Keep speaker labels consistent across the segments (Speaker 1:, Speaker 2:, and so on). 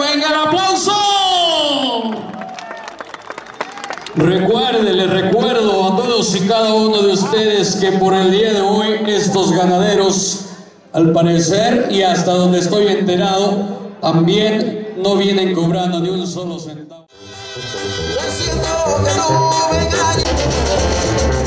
Speaker 1: Venga el aplauso. Recuerde, le recuerdo a todos y cada uno de ustedes que por el día de hoy estos ganaderos, al parecer y hasta donde estoy enterado, también no vienen cobrando ni un solo centavo.
Speaker 2: Yo siento que no me engañes.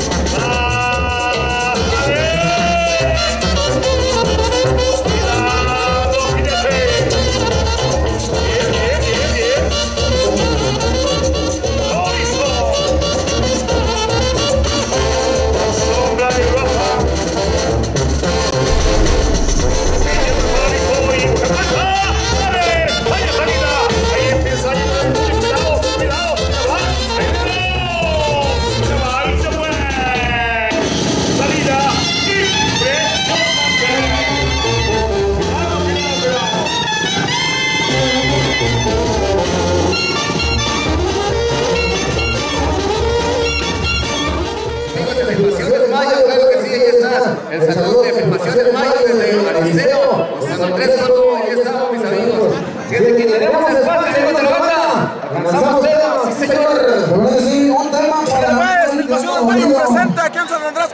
Speaker 2: El saludo de Filmaciones Mayo desde Ariceo, San Andrés Córdoba, ahí estamos mis amigos. Fíjate que tenemos espacio, amigos de la banda. Alcanzamos sí señor.
Speaker 3: un tema para
Speaker 4: Pues, Filmaciones Mayo presente aquí en San Andrés.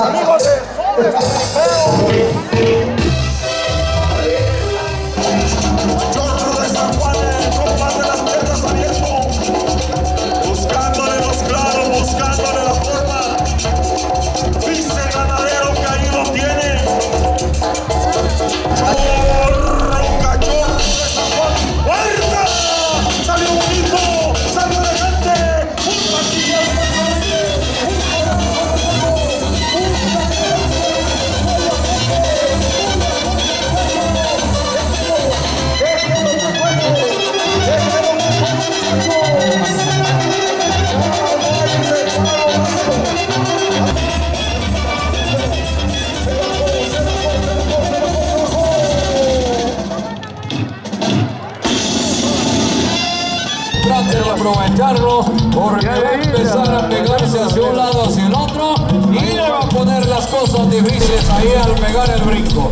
Speaker 4: Amigos de Soles
Speaker 1: aprovecharlo porque va a empezar a pegarse hacia un lado hacia el otro y le va a poner las cosas difíciles ahí al pegar el brinco.